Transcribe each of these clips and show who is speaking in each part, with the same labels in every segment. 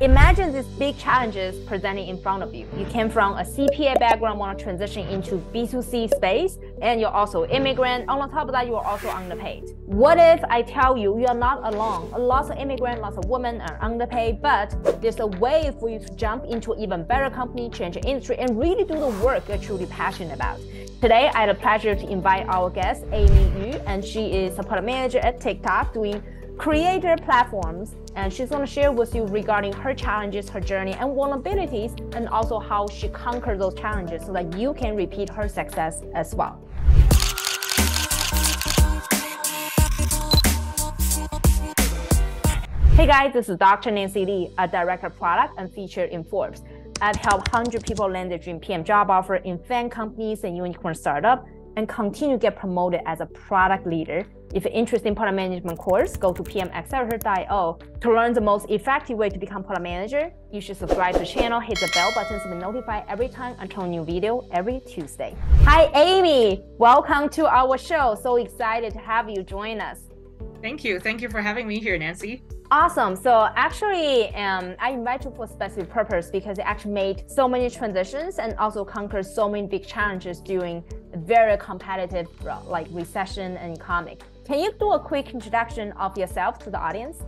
Speaker 1: Imagine these big challenges presenting in front of you. You came from a CPA background, want to transition into B2C space, and you're also immigrant. On top of that, you are also underpaid. What if I tell you you're not alone? Lots of immigrants, lots of women are underpaid, but there's a way for you to jump into even better company, change the industry, and really do the work you're truly passionate about. Today, I had a pleasure to invite our guest, Amy Yu, and she is a product manager at TikTok doing creator platforms and she's going to share with you regarding her challenges, her journey, and vulnerabilities, and also how she conquered those challenges so that you can repeat her success as well. Hey guys, this is Dr. Nancy Li, a director of product and featured in Forbes. I've helped 100 people land their dream PM job offer in FAANG companies and unicorn startup and continue to get promoted as a product leader if you're interested in product management course, go to pmaccelerator.io. To learn the most effective way to become product manager, you should subscribe to the channel, hit the bell button to be notified every time I turn a new video every Tuesday. Hi, Amy. Welcome to our show. So excited to have you join us.
Speaker 2: Thank you. Thank you for having me here, Nancy.
Speaker 1: Awesome. So actually, um, I invite you for a specific purpose because you actually made so many transitions and also conquered so many big challenges during very competitive like recession and economic. Can you do a quick introduction of yourself to the audience?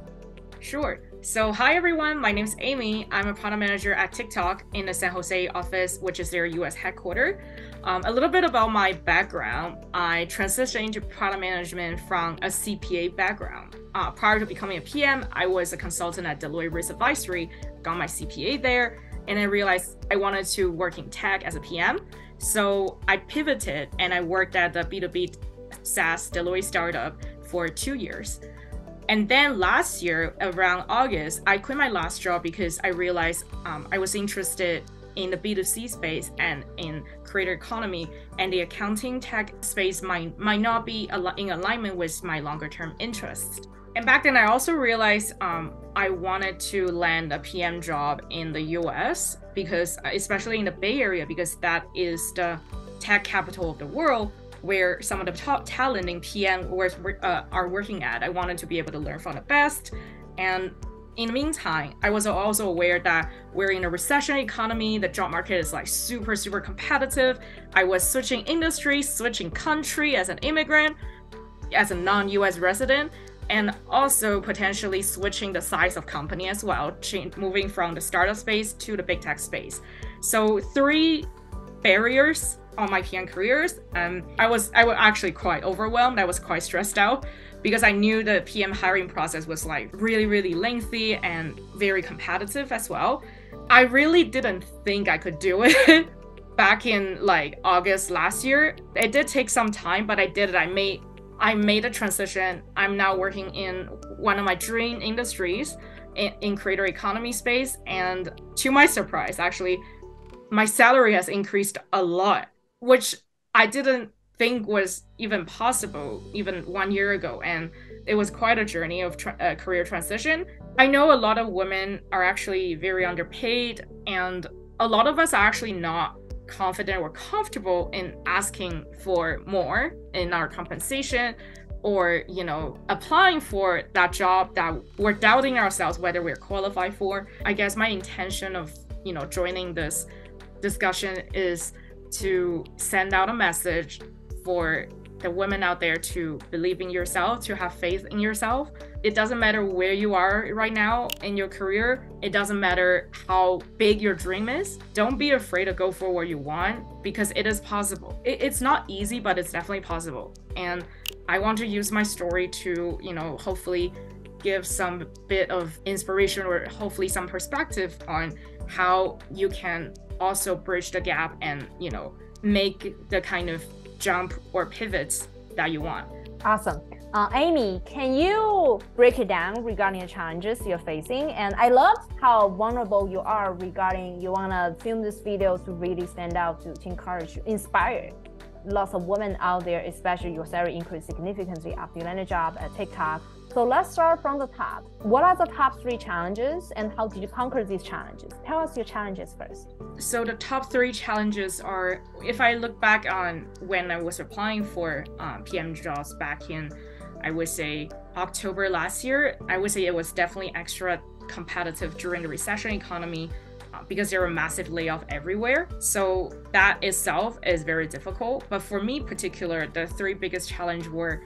Speaker 2: Sure. So, hi everyone, my name is Amy. I'm a product manager at TikTok in the San Jose office, which is their US headquarters. Um, a little bit about my background I transitioned into product management from a CPA background. Uh, prior to becoming a PM, I was a consultant at Deloitte Risk Advisory, got my CPA there, and I realized I wanted to work in tech as a PM. So I pivoted and I worked at the B2B SaaS Deloitte startup for two years. And then last year, around August, I quit my last job because I realized um, I was interested in the B2C space and in creator economy, and the accounting tech space might, might not be in alignment with my longer term interests. And back then, I also realized um, I wanted to land a PM job in the US because, especially in the Bay Area, because that is the tech capital of the world where some of the top talent in PM uh, are working at. I wanted to be able to learn from the best. And in the meantime, I was also aware that we're in a recession economy. The job market is like super, super competitive. I was switching industry, switching country as an immigrant, as a non US resident, and also potentially switching the size of company as well, moving from the startup space to the big tech space. So, three barriers on my PM careers. Um, I was I was actually quite overwhelmed. I was quite stressed out because I knew the PM hiring process was like really, really lengthy and very competitive as well. I really didn't think I could do it back in like August last year. It did take some time, but I did it. I made I made a transition. I'm now working in one of my dream industries in, in creator economy space. And to my surprise, actually, my salary has increased a lot, which I didn't think was even possible even one year ago. And it was quite a journey of tra- uh, career transition. I know a lot of women are actually very underpaid, and a lot of us are actually not confident or comfortable in asking for more in our compensation or you know applying for that job that we're doubting ourselves whether we're qualified for i guess my intention of you know joining this discussion is to send out a message for the women out there to believe in yourself, to have faith in yourself. It doesn't matter where you are right now in your career, it doesn't matter how big your dream is. Don't be afraid to go for what you want because it is possible. it's not easy, but it's definitely possible. And I want to use my story to, you know, hopefully give some bit of inspiration or hopefully some perspective on how you can also bridge the gap and, you know, make the kind of jump or pivots that you want.
Speaker 1: Awesome. Uh, Amy, can you break it down regarding the challenges you're facing? And I love how vulnerable you are regarding you want to film this video to really stand out, to, to encourage, inspire lots of women out there, especially your salary increased significantly after you land a job at TikTok so let's start from the top. What are the top three challenges and how did you conquer these challenges? Tell us your challenges first.
Speaker 2: So the top three challenges are, if I look back on when I was applying for um, PM jobs back in, I would say October last year, I would say it was definitely extra competitive during the recession economy uh, because there were massive layoff everywhere. So that itself is very difficult. But for me, particular, the three biggest challenge were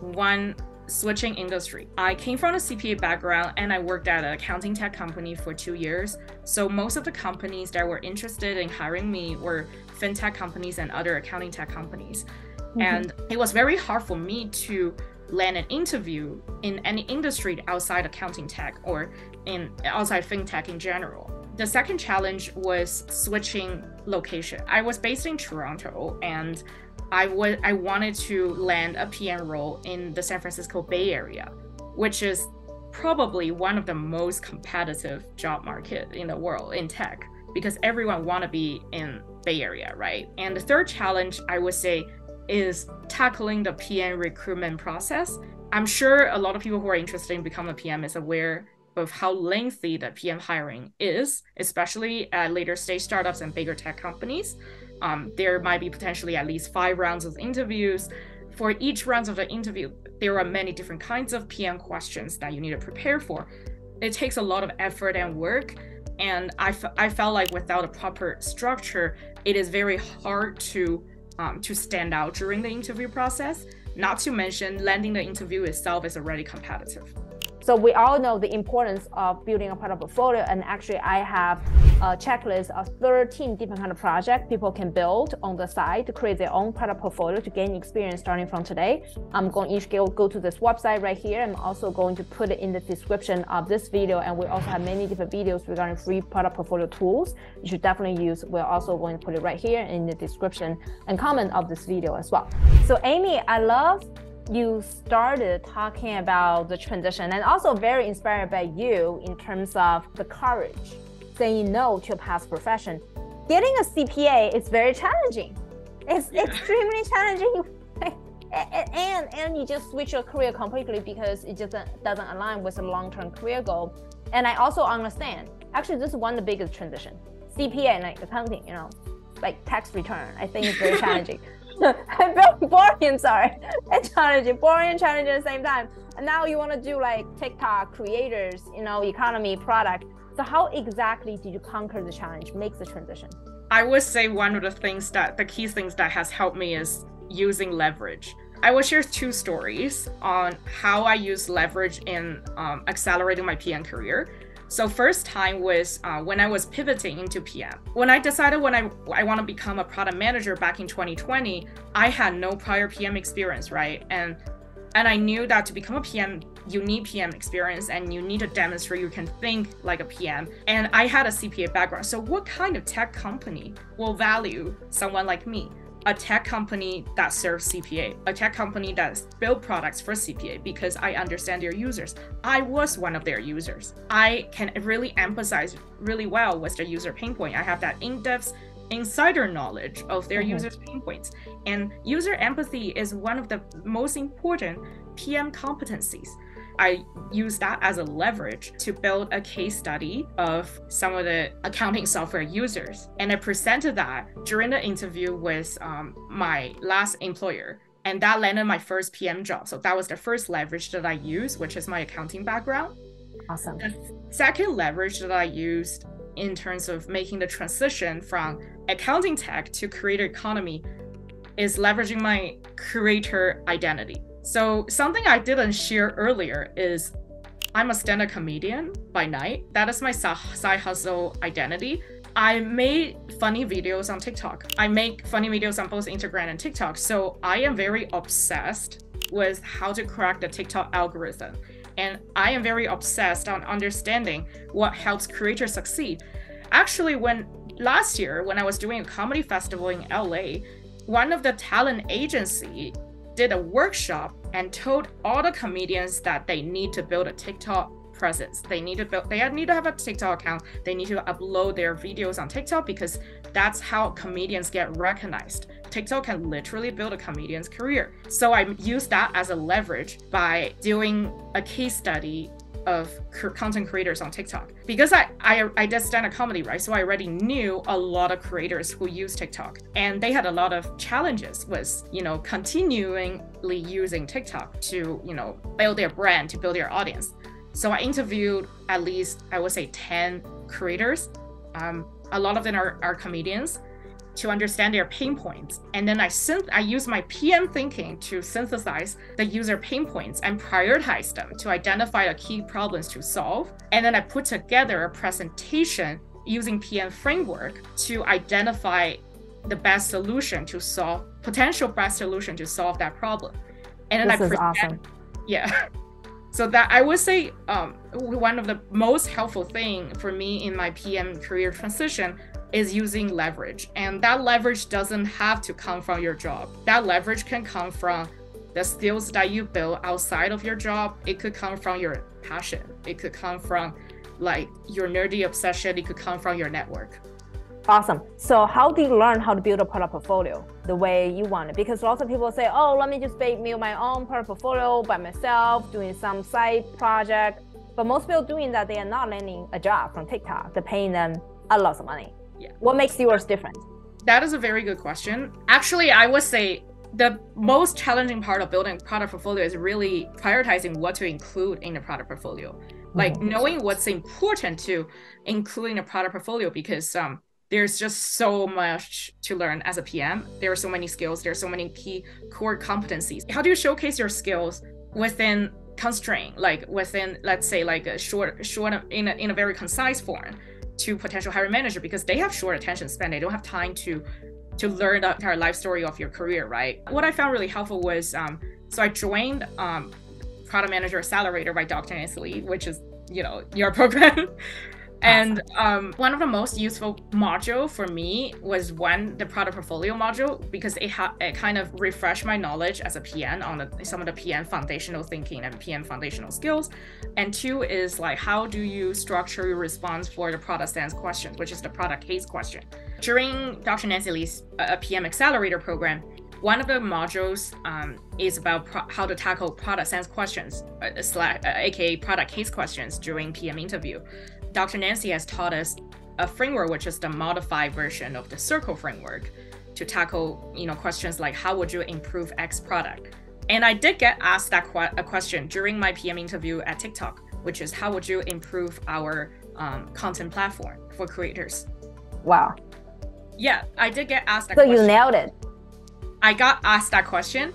Speaker 2: one switching industry. I came from a CPA background and I worked at an accounting tech company for two years. So most of the companies that were interested in hiring me were fintech companies and other accounting tech companies. Mm-hmm. And it was very hard for me to land an interview in any industry outside accounting tech or in outside fintech in general. The second challenge was switching location. I was based in Toronto and I wanted to land a PM role in the San Francisco Bay Area, which is probably one of the most competitive job market in the world in tech because everyone want to be in Bay Area, right? And the third challenge I would say is tackling the PM recruitment process. I'm sure a lot of people who are interested in becoming a PM is aware of how lengthy the PM hiring is, especially at later stage startups and bigger tech companies. Um, there might be potentially at least five rounds of interviews. For each round of the interview, there are many different kinds of PM questions that you need to prepare for. It takes a lot of effort and work. And I, I felt like without a proper structure, it is very hard to um, to stand out during the interview process. Not to mention, landing the interview itself is already competitive.
Speaker 1: So we all know the importance of building a product portfolio. And actually, I have a checklist of 13 different kind of projects people can build on the side to create their own product portfolio to gain experience starting from today. I'm going to go, go to this website right here. I'm also going to put it in the description of this video. And we also have many different videos regarding free product portfolio tools you should definitely use. We're also going to put it right here in the description and comment of this video as well. So Amy, I love you started talking about the transition and also very inspired by you in terms of the courage saying no to a past profession. Getting a CPA is very challenging. It's yeah. extremely challenging. and and you just switch your career completely because it just doesn't align with a long-term career goal. And I also understand. Actually, this is one of the biggest transition. CPA like accounting, you know, like tax return. I think it's very challenging. boring, sorry, and challenging, boring and challenging at the same time. And now you want to do like TikTok creators, you know, economy product. So how exactly did you conquer the challenge, make the transition?
Speaker 2: I would say one of the things that the key things that has helped me is using leverage. I will share two stories on how I use leverage in um, accelerating my PM career. So first time was uh, when I was pivoting into PM. When I decided when I I want to become a product manager back in 2020, I had no prior PM experience, right? And and I knew that to become a PM, you need PM experience and you need to demonstrate you can think like a PM. And I had a CPA background. So what kind of tech company will value someone like me? A tech company that serves CPA, a tech company that build products for CPA because I understand their users. I was one of their users. I can really emphasize really well with the user pain point. I have that in-depth insider knowledge of their mm-hmm. users' pain points. And user empathy is one of the most important PM competencies. I use that as a leverage to build a case study of some of the accounting software users. And I presented that during the interview with um, my last employer. And that landed my first PM job. So that was the first leverage that I used, which is my accounting background.
Speaker 1: Awesome.
Speaker 2: The second leverage that I used in terms of making the transition from accounting tech to creator economy is leveraging my creator identity. So something I didn't share earlier is I'm a stand-up comedian by night. That is my side hustle identity. I made funny videos on TikTok. I make funny videos on both Instagram and TikTok. So I am very obsessed with how to crack the TikTok algorithm. And I am very obsessed on understanding what helps creators succeed. Actually, when last year, when I was doing a comedy festival in LA, one of the talent agency did a workshop and told all the comedians that they need to build a TikTok presence. They need to build they need to have a TikTok account. They need to upload their videos on TikTok because that's how comedians get recognized. TikTok can literally build a comedian's career. So I use that as a leverage by doing a case study of content creators on TikTok because I, I I did stand-up comedy, right? So I already knew a lot of creators who use TikTok, and they had a lot of challenges with you know continually using TikTok to you know build their brand, to build their audience. So I interviewed at least, I would say, 10 creators. Um, a lot of them are, are comedians to understand their pain points. And then I synth I use my PM thinking to synthesize the user pain points and prioritize them to identify the key problems to solve. And then I put together a presentation using PM framework to identify the best solution to solve potential best solution to solve that problem.
Speaker 1: And then this I present, awesome.
Speaker 2: Yeah. So that I would say um, one of the most helpful thing for me in my PM career transition is using leverage. And that leverage doesn't have to come from your job. That leverage can come from the skills that you build outside of your job. It could come from your passion. It could come from like your nerdy obsession. It could come from your network.
Speaker 1: Awesome. So how do you learn how to build a product portfolio the way you want it? Because lots of people say, oh, let me just build my own product portfolio by myself, doing some side project. But most people doing that, they are not landing a job from TikTok. They're paying them a lot of money. Yeah. What makes yours different?
Speaker 2: That is a very good question. Actually, I would say the most challenging part of building product portfolio is really prioritizing what to include in the product portfolio. Like mm-hmm. knowing what's important to including in a product portfolio because um, there's just so much to learn as a PM. There are so many skills, there are so many key core competencies. How do you showcase your skills within constraint, like within, let's say, like a short, short in a, in a very concise form? To potential hiring manager because they have short attention span. They don't have time to to learn the entire life story of your career, right? What I found really helpful was um, so I joined um, Product Manager Accelerator by Dr. Nancy Li, which is you know your program. And um, one of the most useful module for me was one the product portfolio module because it, ha- it kind of refreshed my knowledge as a PM on the, some of the PM foundational thinking and PM foundational skills. And two is like how do you structure your response for the product sense questions, which is the product case question. During Dr. Nancy Li's uh, PM accelerator program, one of the modules um, is about pro- how to tackle product sense questions, uh, slash, uh, aka product case questions during PM interview. Dr. Nancy has taught us a framework which is the modified version of the circle framework to tackle you know questions like how would you improve X product. And I did get asked that qu- a question during my PM interview at TikTok, which is how would you improve our um, content platform for creators?
Speaker 1: Wow.
Speaker 2: Yeah, I did get asked that.
Speaker 1: So
Speaker 2: question.
Speaker 1: you nailed it.
Speaker 2: I got asked that question,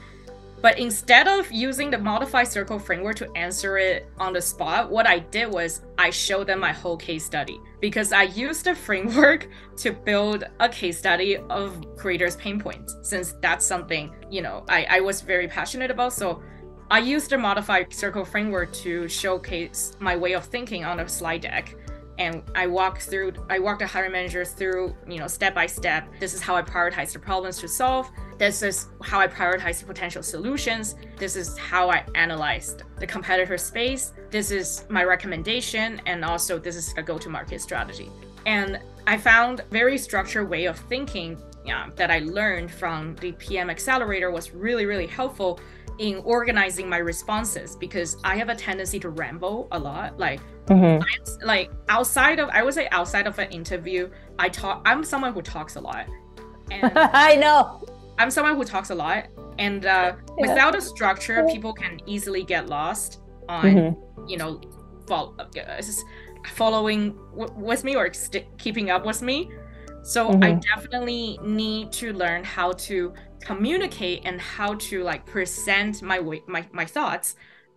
Speaker 2: but instead of using the modified circle framework to answer it on the spot, what I did was I showed them my whole case study because I used the framework to build a case study of creators' pain points, since that's something, you know, I, I was very passionate about. So I used the modified circle framework to showcase my way of thinking on a slide deck and I walk through I walk the hiring managers through, you know, step by step. This is how I prioritize the problems to solve. This is how I prioritize the potential solutions. This is how I analyzed the competitor space. This is my recommendation and also this is a go-to-market strategy. And I found very structured way of thinking yeah, that I learned from the PM Accelerator was really, really helpful in organizing my responses because I have a tendency to ramble a lot. Like, mm-hmm. like outside of, I would say outside of an interview, I talk. I'm someone who talks a lot.
Speaker 1: And I know.
Speaker 2: I'm someone who talks a lot, and uh, yeah. without a structure, people can easily get lost on, mm-hmm. you know, follow, uh, following w- with me or st- keeping up with me. So mm-hmm. I definitely need to learn how to communicate and how to like present my way, my, my thoughts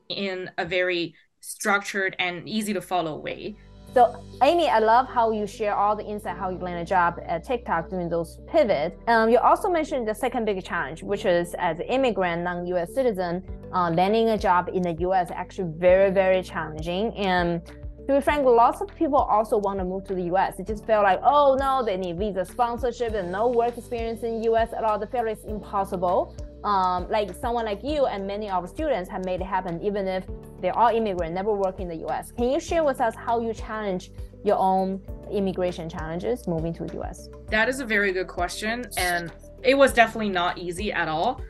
Speaker 2: in a very structured and easy to follow way.
Speaker 1: So, Amy, I love how you share all the insight how you land a job at TikTok doing those pivots. Um, you also mentioned the second big challenge, which is as an immigrant, non-U.S. citizen, uh, landing a job in the U.S. actually very, very challenging. And to be frank, lots of people also want to move to the US. They just feel like, oh no, they need visa sponsorship and no work experience in the US at all. They feel it's impossible. Um, like someone like you and many of our students have made it happen, even if they are immigrant, never work in the US. Can you share with us how you challenge your own immigration challenges moving to the US?
Speaker 2: That is a very good question. And it was definitely not easy at all.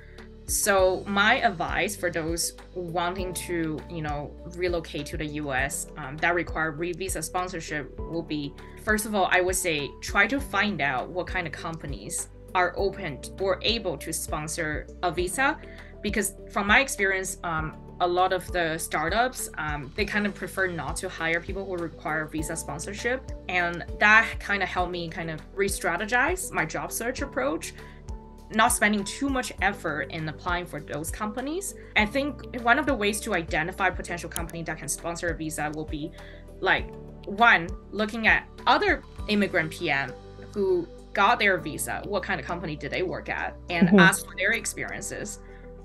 Speaker 2: So my advice for those wanting to, you know, relocate to the U.S. Um, that require visa sponsorship will be, first of all, I would say try to find out what kind of companies are open or able to sponsor a visa, because from my experience, um, a lot of the startups, um, they kind of prefer not to hire people who require visa sponsorship. And that kind of helped me kind of re strategize my job search approach not spending too much effort in applying for those companies. I think one of the ways to identify potential company that can sponsor a visa will be like one, looking at other immigrant PM who got their visa, what kind of company did they work at, and mm-hmm. ask for their experiences.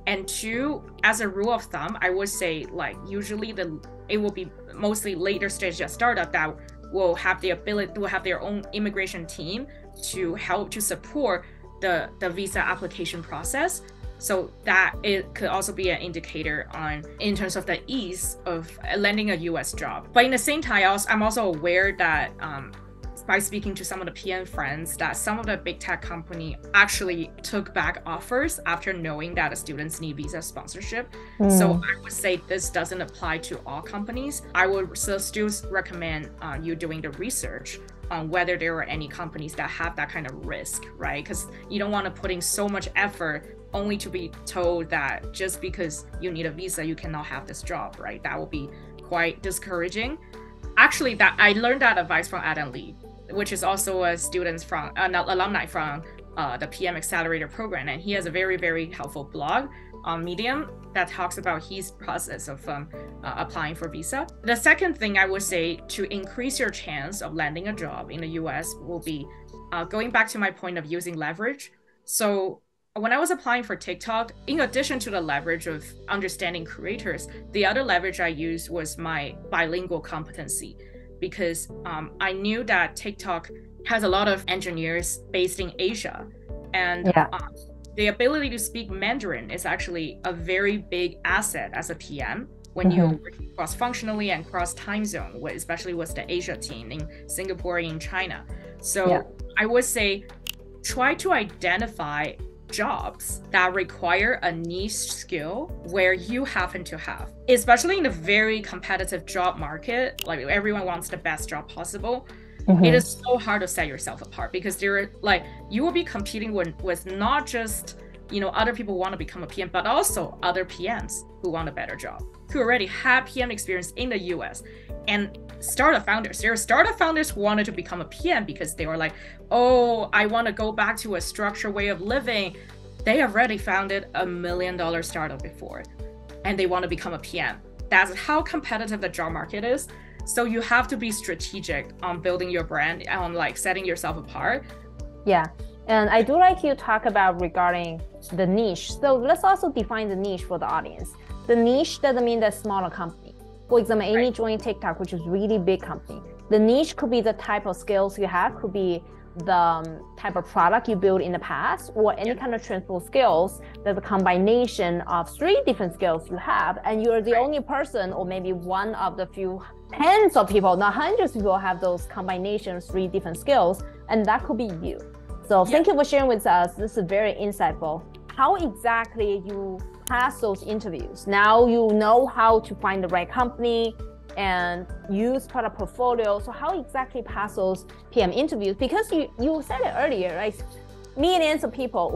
Speaker 2: And two, as a rule of thumb, I would say like usually the it will be mostly later stage startup that will have the ability will have their own immigration team to help to support the, the visa application process. So that it could also be an indicator on in terms of the ease of landing a U.S. job. But in the same time, I'm also aware that um, by speaking to some of the PM friends that some of the big tech company actually took back offers after knowing that the students need visa sponsorship. Mm. So I would say this doesn't apply to all companies. I would still recommend uh, you doing the research on whether there are any companies that have that kind of risk, right? Because you don't want to put in so much effort only to be told that just because you need a visa, you cannot have this job, right? That will be quite discouraging. Actually, that I learned that advice from Adam Lee, which is also a student from an alumni from uh, the PM Accelerator program, and he has a very very helpful blog on Medium that talks about his process of um, uh, applying for visa. The second thing I would say to increase your chance of landing a job in the US will be uh, going back to my point of using leverage. So when I was applying for TikTok, in addition to the leverage of understanding creators, the other leverage I used was my bilingual competency because um, I knew that TikTok has a lot of engineers based in Asia. And yeah. uh, the ability to speak Mandarin is actually a very big asset as a PM when mm-hmm. you're working cross functionally and cross time zone, especially with the Asia team in Singapore in China. So yeah. I would say try to identify jobs that require a niche skill where you happen to have, especially in the very competitive job market. Like everyone wants the best job possible. Mm-hmm. It is so hard to set yourself apart because there, are like, you will be competing with, with not just you know other people want to become a PM, but also other PMs who want a better job, who already have PM experience in the US, and startup founders. There are startup founders who wanted to become a PM because they were like, oh, I want to go back to a structured way of living. They already founded a million dollar startup before, and they want to become a PM. That's how competitive the job market is. So you have to be strategic on building your brand, on like setting yourself apart.
Speaker 1: Yeah. And I do like you talk about regarding the niche. So let's also define the niche for the audience. The niche doesn't mean that smaller company. For example, Amy right. joined TikTok, which is really big company. The niche could be the type of skills you have, could be the um, type of product you build in the past or any kind of transfer skills that's a combination of three different skills you have and you're the only person or maybe one of the few tens of people not hundreds of people have those combinations three different skills and that could be you so yeah. thank you for sharing with us this is very insightful how exactly you pass those interviews now you know how to find the right company and use product portfolio. So how exactly pass those PM interviews? Because you, you said it earlier, right? Millions of people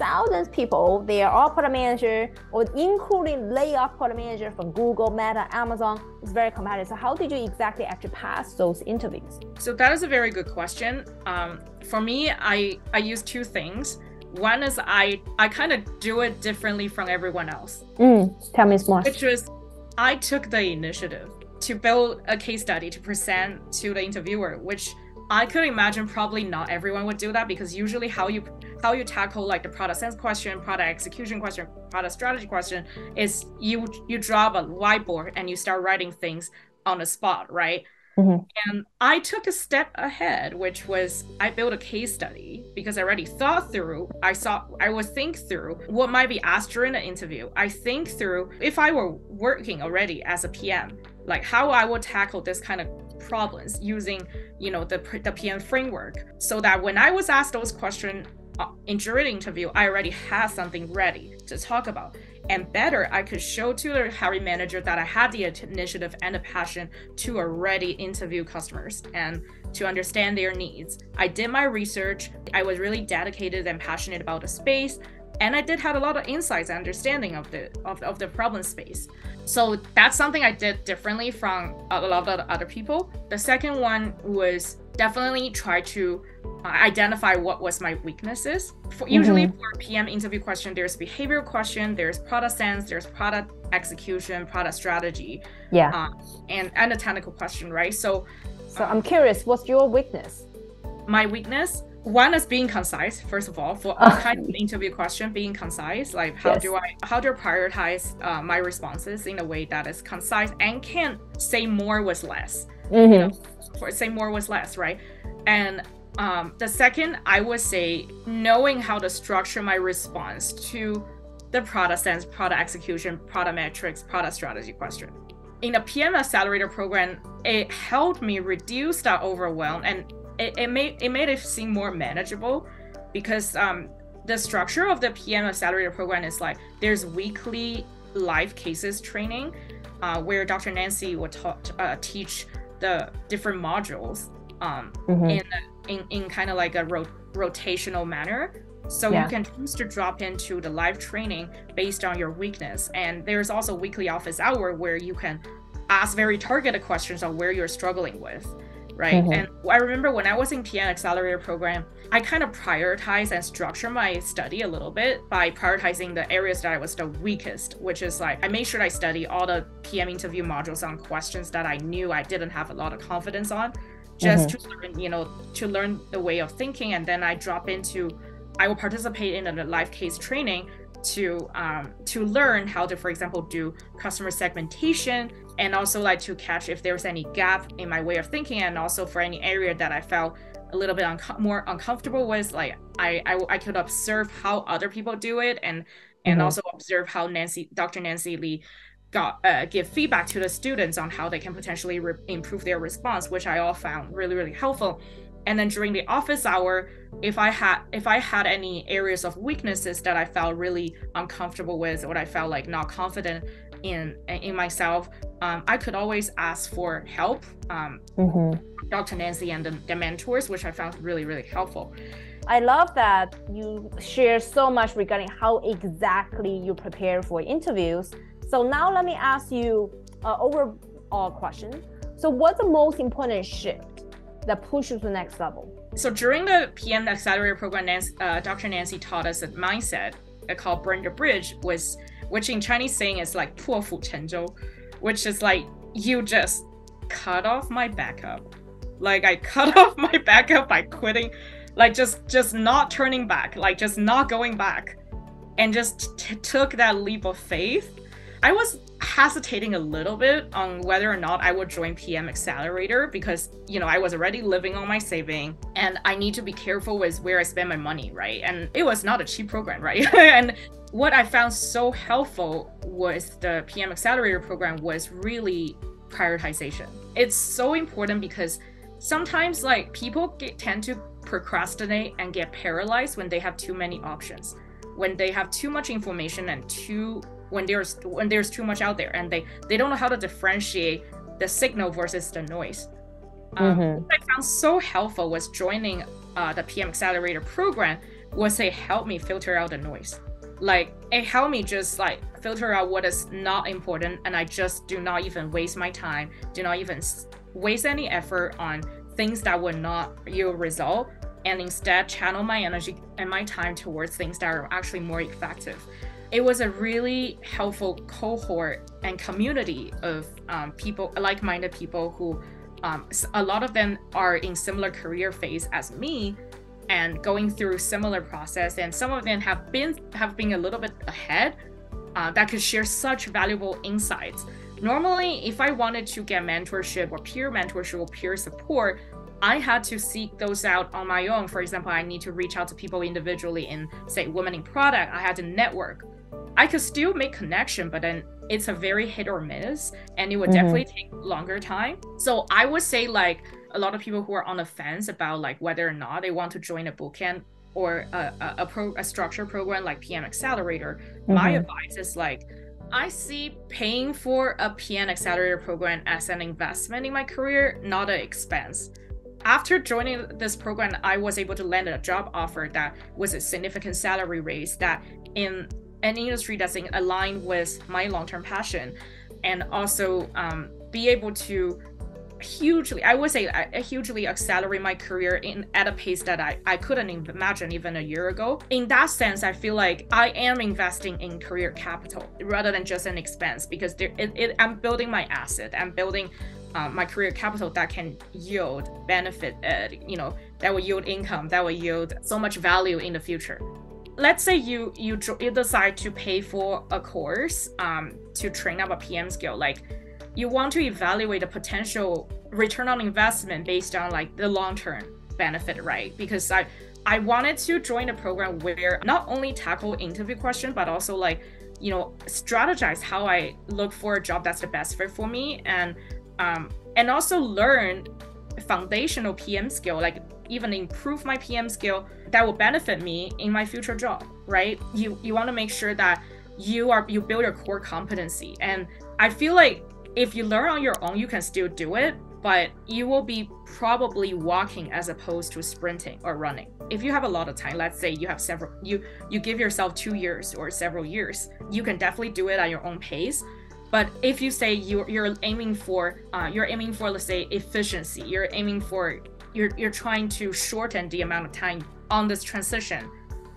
Speaker 1: thousands of people, they are all product manager or including layoff product manager from Google, Meta, Amazon. It's very competitive. So how did you exactly actually pass those interviews?
Speaker 2: So that is a very good question. Um, for me, I, I use two things. One is I I kind of do it differently from everyone else.
Speaker 1: Mm, tell me more.
Speaker 2: Which was I took the initiative to build a case study to present to the interviewer, which I could imagine probably not everyone would do that because usually how you how you tackle like the product sense question, product execution question, product strategy question is you you drop a whiteboard and you start writing things on the spot, right? Mm-hmm. And I took a step ahead, which was I built a case study because I already thought through. I saw I would think through what might be asked during the interview. I think through if I were working already as a PM, like how I would tackle this kind of problems using, you know, the, the PM framework so that when I was asked those questions uh, in during interview, I already had something ready to talk about. And better, I could show to the hiring manager that I had the initiative and the passion to already interview customers and to understand their needs. I did my research. I was really dedicated and passionate about the space. and I did have a lot of insights and understanding of the of, of the problem space. So that's something I did differently from a lot of other people. The second one was definitely try to uh, identify what was my weaknesses. For, mm-hmm. Usually for PM interview question, there's behavioral question, there's product sense, there's product execution, product strategy,
Speaker 1: yeah,
Speaker 2: uh, and and a technical question, right? So,
Speaker 1: so I'm curious, what's your weakness?
Speaker 2: My weakness, one is being concise first of all for all kind of interview question being concise like how yes. do i how do i prioritize uh, my responses in a way that is concise and can say more with less
Speaker 1: mm-hmm. you know,
Speaker 2: say more was less right and um, the second i would say knowing how to structure my response to the product sense product execution product metrics product strategy question in a pm accelerator program it helped me reduce that overwhelm and it, it made it made it seem more manageable because um, the structure of the PM accelerator program is like there's weekly live cases training uh, where Dr. Nancy would talk, uh, teach the different modules um, mm-hmm. in, in in kind of like a ro- rotational manner. So yeah. you can choose to drop into the live training based on your weakness. And there's also weekly office hour where you can ask very targeted questions on where you're struggling with right? Mm-hmm. And I remember when I was in PM Accelerator program, I kind of prioritized and structure my study a little bit by prioritizing the areas that I was the weakest, which is like I made sure I study all the PM interview modules on questions that I knew I didn't have a lot of confidence on, just mm-hmm. to learn, you know, to learn the way of thinking, and then I drop into I will participate in a live case training to um, to learn how to, for example, do customer segmentation and also like to catch if there's any gap in my way of thinking and also for any area that i felt a little bit more uncomfortable with like I, I i could observe how other people do it and and mm-hmm. also observe how nancy dr nancy li got uh, give feedback to the students on how they can potentially re- improve their response which i all found really really helpful and then during the office hour if i had if i had any areas of weaknesses that i felt really uncomfortable with or i felt like not confident in in myself um, i could always ask for help um, mm-hmm. dr nancy and the, the mentors which i found really really helpful
Speaker 1: I love that you share so much regarding how exactly you prepare for interviews. So now let me ask you an overall question. So what's the most important shift that pushes you to the next level?
Speaker 2: So during the PM Accelerator program, Nancy, uh, Dr. Nancy taught us a mindset called Burn the Bridge was which in Chinese saying is like 破釜沉舟, which is like you just cut off my backup. Like I cut off my backup by quitting, like just just not turning back, like just not going back, and just t- took that leap of faith. I was hesitating a little bit on whether or not I would join PM Accelerator because, you know, I was already living on my saving and I need to be careful with where I spend my money, right? And it was not a cheap program, right? and what I found so helpful was the PM Accelerator program was really prioritization. It's so important because sometimes like people get, tend to procrastinate and get paralyzed when they have too many options. When they have too much information and too when there's when there's too much out there and they they don't know how to differentiate the signal versus the noise. Um, mm-hmm. What I found so helpful was joining uh, the PM Accelerator program was it helped me filter out the noise like it helped me just like filter out what is not important and i just do not even waste my time do not even waste any effort on things that would not yield result and instead channel my energy and my time towards things that are actually more effective it was a really helpful cohort and community of um, people like-minded people who um, a lot of them are in similar career phase as me and going through similar process and some of them have been have been a little bit ahead uh, that could share such valuable insights. Normally if i wanted to get mentorship or peer mentorship or peer support i had to seek those out on my own. For example i need to reach out to people individually in say women in product i had to network i could still make connection but then it's a very hit or miss and it would mm-hmm. definitely take longer time so i would say like a lot of people who are on the fence about like whether or not they want to join a bootcamp or a, a, a, pro, a structure program like PM Accelerator, mm-hmm. my advice is like, I see paying for a PM Accelerator program as an investment in my career, not an expense. after joining this program, I was able to land a job offer that was a significant salary raise that in an industry that's in aligned with my long-term passion and also um, be able to hugely i would say I, hugely accelerate my career in at a pace that I, I couldn't imagine even a year ago. In that sense i feel like i am investing in career capital rather than just an expense because there, it, it, i'm building my asset. I'm building uh, my career capital that can yield benefit uh, you know that will yield income that will yield so much value in the future let's say you you you decide to pay for a course um, to train up a PM skill, like you want to evaluate the potential return on investment based on like the long term benefit, right? Because I I wanted to join a program where not only tackle interview question, but also like you know strategize how I look for a job that's the best fit for me, and um, and also learn foundational PM skill, like even improve my PM skill that will benefit me in my future job, right? You you want to make sure that you are you build your core competency. And I feel like if you learn on your own, you can still do it, but you will be probably walking as opposed to sprinting or running. If you have a lot of time, let's say you have several you you give yourself 2 years or several years, you can definitely do it at your own pace. But if you say you're, you're aiming for, uh, you're aiming for, let's say, efficiency, you're aiming for you're you're trying to shorten the amount of time on this transition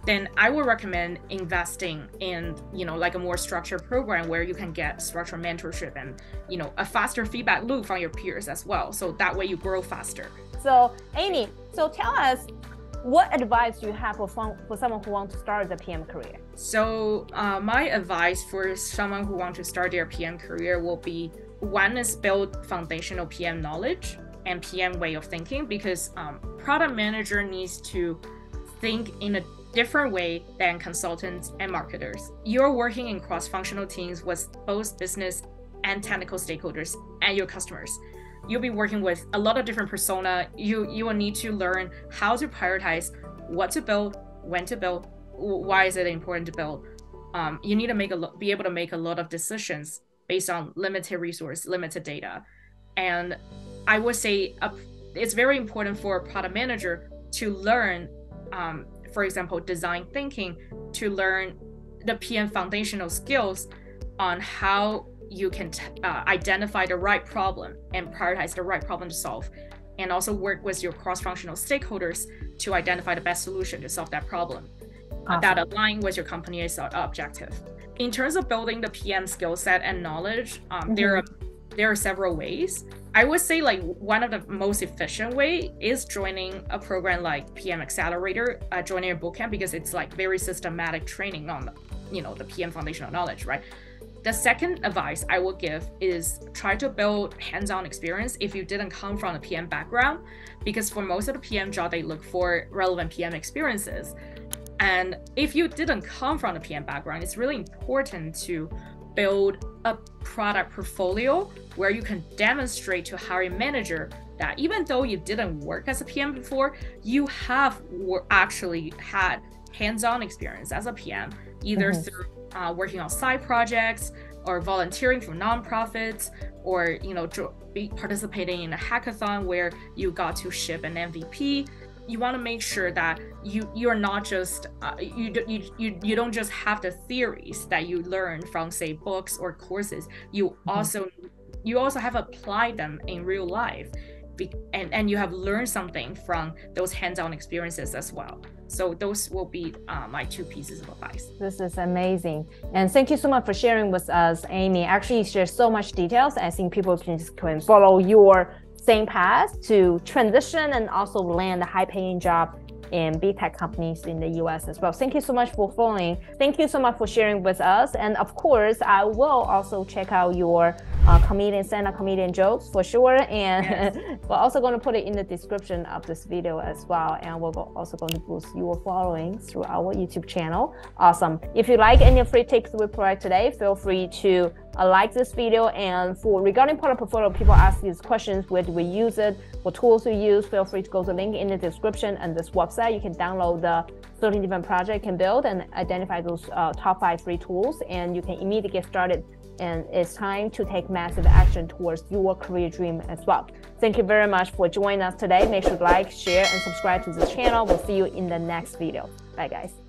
Speaker 2: then i would recommend investing in you know like a more structured program where you can get structured mentorship and you know a faster feedback loop from your peers as well. So that way you grow faster.
Speaker 1: So amy so tell us what advice do you have for, for someone who wants to start the PM career?
Speaker 2: So, uh, my advice for someone who wants to start their PM career will be one is build foundational PM knowledge and PM way of thinking because um, product manager needs to think in a different way than consultants and marketers. You're working in cross-functional teams with both business and technical stakeholders and your customers. You'll be working with a lot of different persona. You you will need to learn how to prioritize what to build, when to build, why is it important to build. Um, you need to make a be able to make a lot of decisions based on limited resource, limited data, and I would say a, it's very important for a product manager to learn, um, for example, design thinking, to learn the PM foundational skills on how you can uh, identify the right problem and prioritize the right problem to solve, and also work with your cross-functional stakeholders to identify the best solution to solve that problem awesome. that align with your company's objective. In terms of building the PM skill set and knowledge, um, mm-hmm. there are there are several ways. I would say like one of the most efficient way is joining a program like PM Accelerator, uh, joining a bootcamp because it's like very systematic training on you know, the PM foundational knowledge, right? The second advice I would give is try to build hands-on experience if you didn't come from a PM background, because for most of the PM job, they look for relevant PM experiences. And if you didn't come from a PM background, it's really important to build a product portfolio where you can demonstrate to hiring manager that even though you didn't work as a PM before, you have actually had hands-on experience as a PM, either mm-hmm. through uh, working on side projects or volunteering for nonprofits, or you know, participating in a hackathon where you got to ship an MVP you want to make sure that you you're not just uh, you, you you you don't just have the theories that you learn from say books or courses. You mm-hmm. also you also have applied them in real life and and you have learned something from those hands-on experiences as well. So those will be uh, my two pieces of advice.
Speaker 1: This is amazing. And thank you so much for sharing with us amy. Actually you share so much details. I think people can, just can follow your same path to transition and also land a high paying job in big tech companies in the US as well. Thank you so much for following. Thank you so much for sharing with us. And of course, I will also check out your uh, comedian stand-up comedian jokes for sure. And yes. we're also going to put it in the description of this video as well. And we're also going to boost your following through our YouTube channel. Awesome. If you like any free tips we provide today, feel free to uh, like this video. And for regarding product portfolio, people ask these questions, where do we use it? What tools we use? Feel free to go to the link in the description and this website. You can download the 13 different projects you can build and identify those uh, top five free tools. And you can immediately get started and it's time to take massive action towards your career dream as well. Thank you very much for joining us today. Make sure to like, share, and subscribe to this channel. We'll see you in the next video. Bye, guys.